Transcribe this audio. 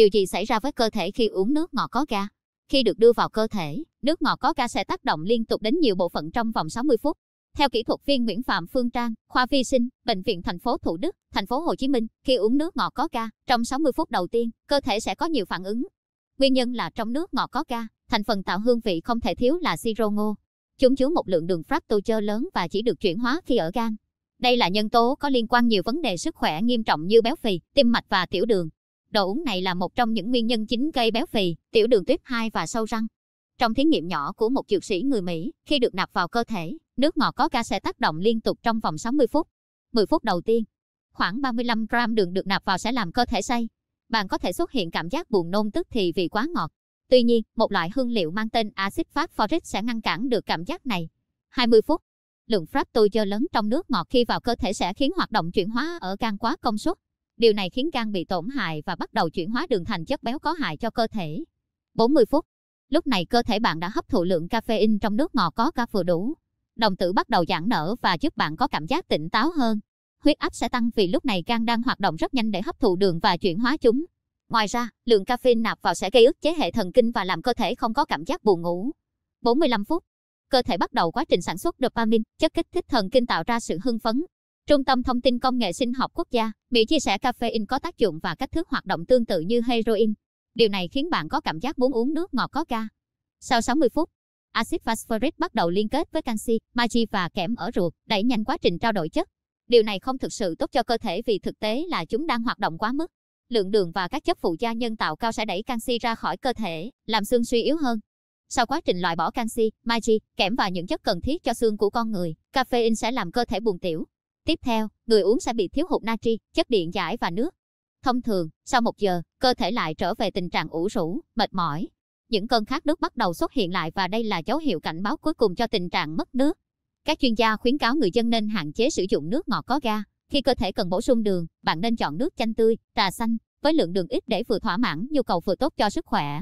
Điều gì xảy ra với cơ thể khi uống nước ngọt có ga? Khi được đưa vào cơ thể, nước ngọt có ga sẽ tác động liên tục đến nhiều bộ phận trong vòng 60 phút. Theo kỹ thuật viên Nguyễn Phạm Phương Trang, khoa vi sinh, bệnh viện thành phố Thủ Đức, thành phố Hồ Chí Minh, khi uống nước ngọt có ga, trong 60 phút đầu tiên, cơ thể sẽ có nhiều phản ứng. Nguyên nhân là trong nước ngọt có ga, thành phần tạo hương vị không thể thiếu là siro ngô. Chúng chứa một lượng đường fructose lớn và chỉ được chuyển hóa khi ở gan. Đây là nhân tố có liên quan nhiều vấn đề sức khỏe nghiêm trọng như béo phì, tim mạch và tiểu đường. Đồ uống này là một trong những nguyên nhân chính gây béo phì, tiểu đường tuyếp 2 và sâu răng. Trong thí nghiệm nhỏ của một dược sĩ người Mỹ, khi được nạp vào cơ thể, nước ngọt có ga sẽ tác động liên tục trong vòng 60 phút. 10 phút đầu tiên, khoảng 35 gram đường được nạp vào sẽ làm cơ thể say. Bạn có thể xuất hiện cảm giác buồn nôn tức thì vì quá ngọt. Tuy nhiên, một loại hương liệu mang tên axit phosphoric sẽ ngăn cản được cảm giác này. 20 phút, lượng fructose lớn trong nước ngọt khi vào cơ thể sẽ khiến hoạt động chuyển hóa ở gan quá công suất. Điều này khiến gan bị tổn hại và bắt đầu chuyển hóa đường thành chất béo có hại cho cơ thể. 40 phút. Lúc này cơ thể bạn đã hấp thụ lượng caffeine trong nước ngọt có ca vừa đủ. Đồng tử bắt đầu giãn nở và giúp bạn có cảm giác tỉnh táo hơn. Huyết áp sẽ tăng vì lúc này gan đang hoạt động rất nhanh để hấp thụ đường và chuyển hóa chúng. Ngoài ra, lượng caffeine nạp vào sẽ gây ức chế hệ thần kinh và làm cơ thể không có cảm giác buồn ngủ. 45 phút. Cơ thể bắt đầu quá trình sản xuất dopamine, chất kích thích thần kinh tạo ra sự hưng phấn. Trung tâm Thông tin Công nghệ Sinh học Quốc gia, Mỹ chia sẻ caffeine có tác dụng và cách thức hoạt động tương tự như heroin. Điều này khiến bạn có cảm giác muốn uống nước ngọt có ga. Sau 60 phút, axit phosphoric bắt đầu liên kết với canxi, magie và kẽm ở ruột, đẩy nhanh quá trình trao đổi chất. Điều này không thực sự tốt cho cơ thể vì thực tế là chúng đang hoạt động quá mức. Lượng đường và các chất phụ gia nhân tạo cao sẽ đẩy canxi ra khỏi cơ thể, làm xương suy yếu hơn. Sau quá trình loại bỏ canxi, magie, kẽm và những chất cần thiết cho xương của con người, caffeine sẽ làm cơ thể buồn tiểu. Tiếp theo, người uống sẽ bị thiếu hụt natri, chất điện giải và nước. Thông thường, sau một giờ, cơ thể lại trở về tình trạng ủ rũ, mệt mỏi. Những cơn khát nước bắt đầu xuất hiện lại và đây là dấu hiệu cảnh báo cuối cùng cho tình trạng mất nước. Các chuyên gia khuyến cáo người dân nên hạn chế sử dụng nước ngọt có ga. Khi cơ thể cần bổ sung đường, bạn nên chọn nước chanh tươi, trà xanh, với lượng đường ít để vừa thỏa mãn nhu cầu vừa tốt cho sức khỏe.